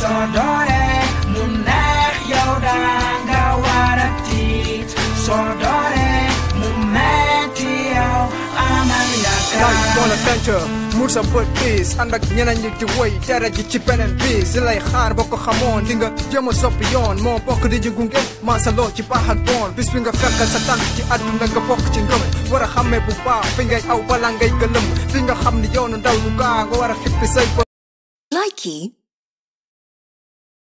soo mu neex yow danga war a tiit soo mu metti yow amal yaay moo yaakaar la fenc muur sa bët piis ànd ak ñeneen ñi di woy tere ji ci beneen biis si lay xaar boo ko xamoon di nga jéem a soppi yoon moo bokk di ji gunge maasaloo ci baax ak bon bis bi nga fekkal sa tànk ci àdduna nga bokk ci ngëm war a xàmmee bu baax fi ngay aw bala ngay gëlëm fi nga xam ni yoonu ndaw lu gaa nga war a xippi say bët Likey